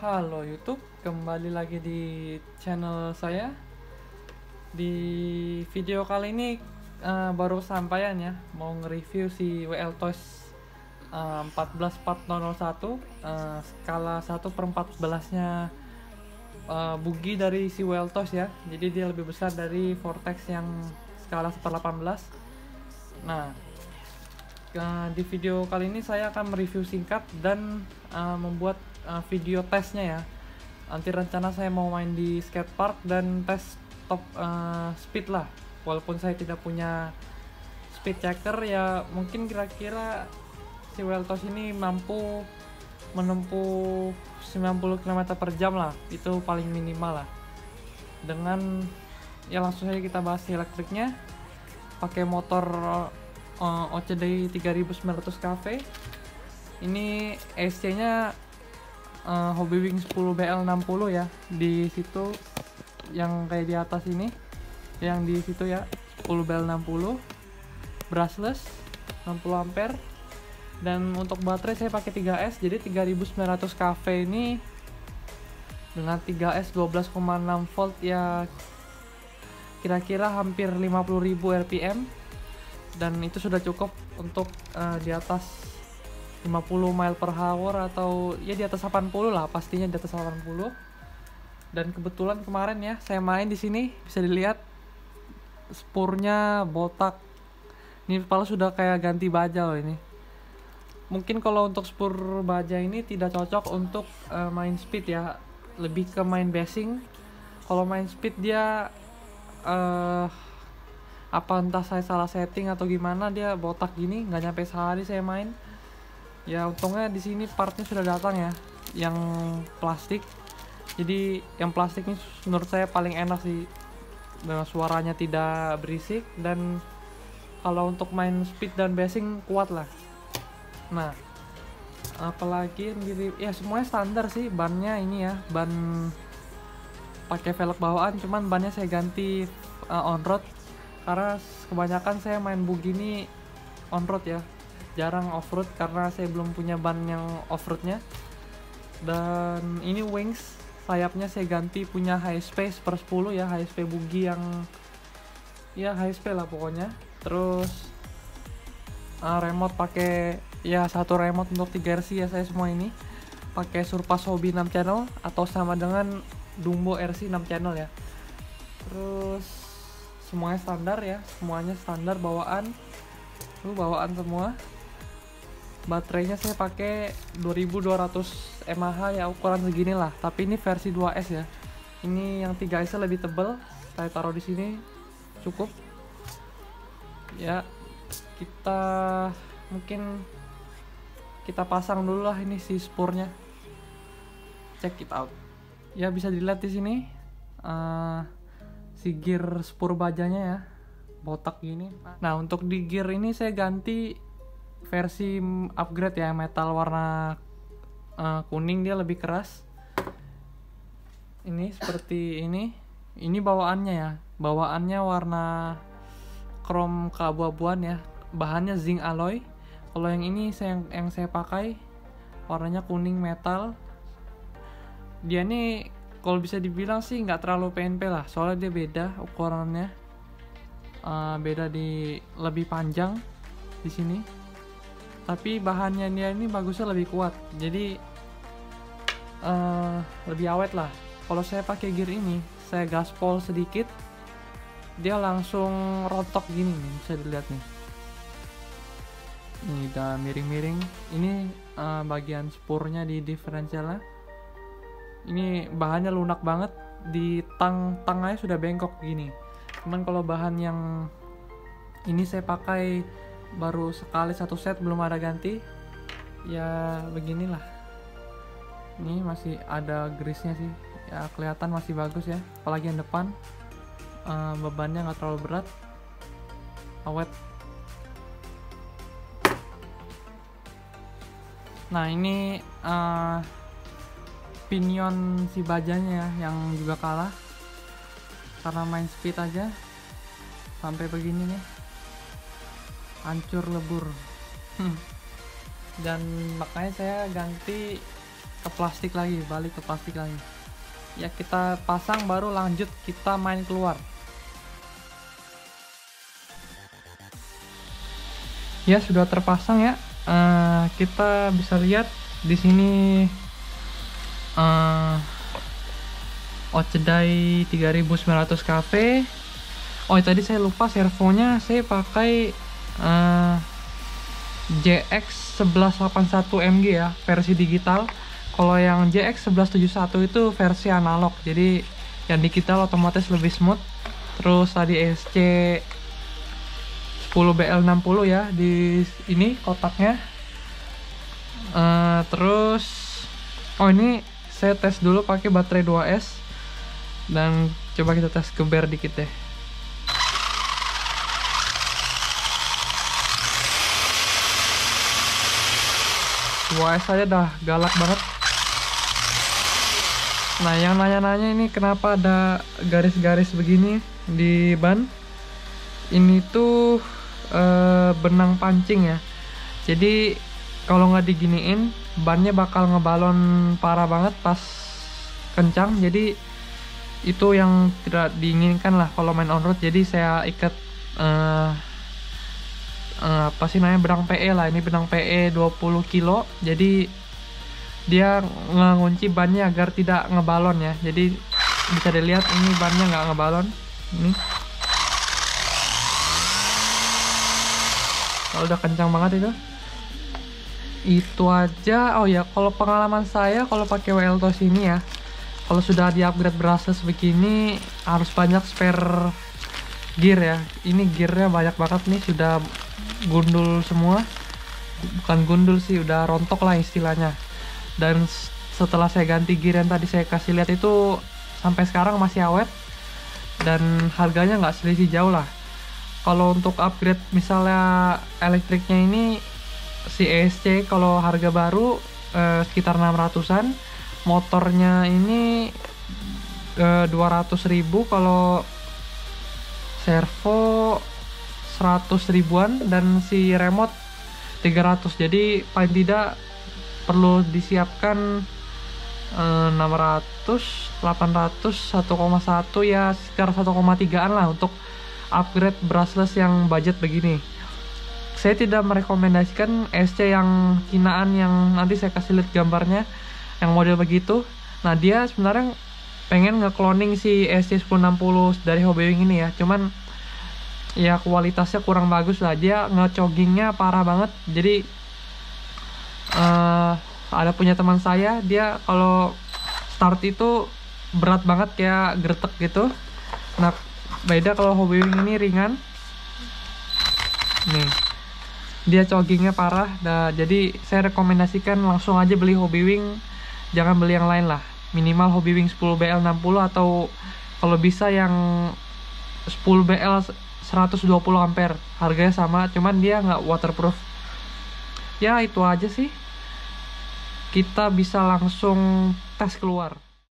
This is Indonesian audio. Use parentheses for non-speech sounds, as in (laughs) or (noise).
Halo YouTube, kembali lagi di channel saya. Di video kali ini eh, baru sampaian ya, mau nge-review si WL Toys uh, 144001 eh, skala 1 per 14 nya eh, bugi dari si WL Toys ya. Jadi dia lebih besar dari Vortex yang skala 1 per 18. Nah, di video kali ini saya akan mereview singkat dan eh, membuat uh, video tesnya ya. Nanti rencana saya mau main di skatepark dan tes top uh, speed lah. Walaupun saya tidak punya speed checker ya mungkin kira-kira si Weltos ini mampu menempuh 90 km per jam lah. Itu paling minimal lah. Dengan ya langsung saja kita bahas si elektriknya. Pakai motor uh, OCD 3900 KV. Ini SC-nya uh, Hobby Wing 10 BL60 ya di situ yang kayak di atas ini yang di situ ya 10 BL60 brushless 60 ampere dan untuk baterai saya pakai 3S jadi 3900 kV ini dengan 3S 12,6 volt ya kira-kira hampir 50.000 rpm dan itu sudah cukup untuk uh, di atas 50 mile per hour atau ya di atas 80 lah pastinya di atas 80 dan kebetulan kemarin ya saya main di sini bisa dilihat spurnya botak. Ini kepala sudah kayak ganti baja loh ini. Mungkin kalau untuk spur baja ini tidak cocok untuk uh, main speed ya. Lebih ke main basing. Kalau main speed dia uh, apa entah saya salah setting atau gimana dia botak gini nggak nyampe sehari saya main ya untungnya di sini partnya sudah datang ya yang plastik. Jadi yang plastik ini menurut saya paling enak sih. Dengan suaranya tidak berisik dan kalau untuk main speed dan basing kuat lah. Nah apalagi yang ya semuanya standar sih bannya ini ya ban pakai velg bawaan cuman bannya saya ganti uh, on road. Karena kebanyakan saya main bug ini on road ya jarang off road karena saya belum punya ban yang off roadnya dan ini wings sayapnya saya ganti punya high space per 10 ya high space bugi yang ya high space lah pokoknya. Terus uh, remote pakai ya satu remote untuk 3 RC ya saya semua ini. Pakai Surpass Hobby 6 channel atau sama dengan Dumbo RC 6 channel ya. Terus semuanya standar ya semuanya standar bawaan. Lu bawaan semua baterainya saya pakai 2200 mAh ya ukuran segini lah. Tapi ini versi 2S ya. Ini yang 3S nya lebih tebal saya taruh di sini. Cukup. Ya kita mungkin kita pasang dulu lah ini si spurnya. Check it out. Ya bisa dilihat di sini uh, si gear spur bajanya ya. Botak gini. Nah untuk di gear ini saya ganti versi upgrade ya metal warna uh, kuning dia lebih keras. Ini seperti ini. Ini bawaannya ya. Bawaannya warna chrome keabu-abuan ya. Bahannya zinc alloy. Kalau yang ini saya yang, saya pakai warnanya kuning metal. Dia nih kalau bisa dibilang sih nggak terlalu PNP lah. Soalnya dia beda ukurannya. Uh, beda di lebih panjang di sini tapi bahannya dia ini bagusnya lebih kuat. Jadi uh, lebih awet lah. Kalau saya pakai gear ini saya gaspol sedikit dia langsung rontok gini nih bisa dilihat nih. Ini udah miring-miring. Ini uh, bagian spurnya di diferensialnya ini bahannya lunak banget. Di tang tangnya sudah bengkok gini. Cuman kalau bahan yang ini saya pakai baru sekali satu set belum ada ganti ya beginilah. Ini masih ada grisnya sih. Ya kelihatan masih bagus ya apalagi yang depan. Uh, bebannya nggak terlalu berat. Awet. Nah ini uh, pinion si bajanya ya yang juga kalah. Karena main speed aja sampai begini nih hancur lebur. (laughs) Dan makanya saya ganti ke plastik lagi balik ke plastik lagi. Ya kita pasang baru lanjut kita main keluar. Ya sudah terpasang ya. Uh, kita bisa lihat di sini uh, Ocedai 3900 cafe oh tadi saya lupa servonya. Saya pakai uh, JX 1181 MG ya versi digital. Kalau yang JX 1171 itu versi analog. Jadi yang digital otomatis lebih smooth. Terus tadi SC 10BL60 ya di ini kotaknya. Uh, terus oh ini saya tes dulu pakai baterai 2S dan coba kita tes geber dikit deh WS aja dah galak banget. Nah yang nanya-nanya ini kenapa ada garis-garis begini di ban? Ini tuh e, benang pancing ya. Jadi kalau nggak diginiin bannya bakal ngebalon parah banget pas kencang. Jadi itu yang tidak diinginkan lah kalau main on road. Jadi saya ikat uh, uh, apa sih namanya benang PE lah. Ini benang PE 20 kilo. Jadi dia ngunci bannya agar tidak ngebalon ya. Jadi bisa dilihat ini bannya nggak ngebalon. Ini. Kalau udah kencang banget itu. Itu aja. Oh ya kalau pengalaman saya kalau pakai WL TOS ini ya. Kalau sudah di upgrade brushless begini harus banyak spare gear ya. Ini gearnya banyak banget nih sudah gundul semua. Bukan gundul sih udah rontok lah istilahnya. Dan setelah saya ganti gear yang tadi saya kasih lihat itu sampai sekarang masih awet. Dan harganya nggak selisih jauh lah. Kalau untuk upgrade misalnya elektriknya ini si ESC kalau harga baru eh, sekitar 600an motornya ini eh, 200 ribu. Kalau servo 100 ribuan dan si remote 300 jadi paling tidak perlu disiapkan eh, 600 800 1,1 ya sekitar 1,3an lah untuk upgrade brushless yang budget begini. Saya tidak merekomendasikan SC yang kinaan yang nanti saya kasih lihat gambarnya yang model begitu. Nah dia sebenarnya pengen ngekloning si SC 1060 dari Hobbying ini ya. Cuman ya kualitasnya kurang bagus lah. Dia ngecoggingnya parah banget. Jadi uh, ada punya teman saya dia kalau start itu berat banget kayak gertek gitu. Nah beda kalau Hobywing ini ringan. Nih dia coggingnya parah. Nah jadi saya rekomendasikan langsung aja beli Hobywing jangan beli yang lain lah. Minimal Hobywing 10BL60 atau kalau bisa yang 10BL 120 ampere harganya sama cuman dia nggak waterproof. Ya itu aja sih. Kita bisa langsung tes keluar